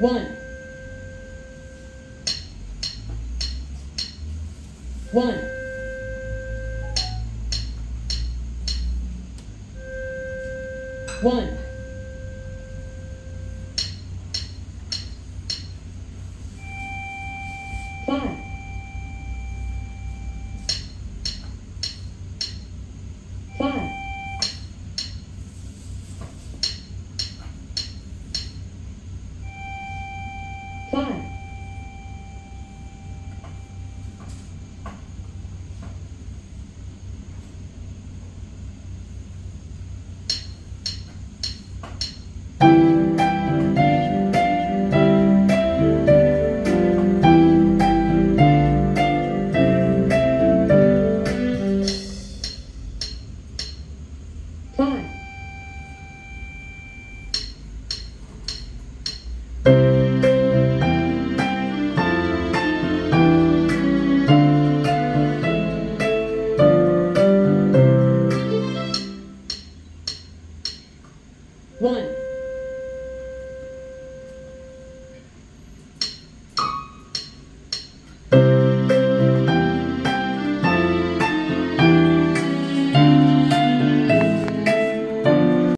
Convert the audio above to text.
One. One. One. Five. 五。One.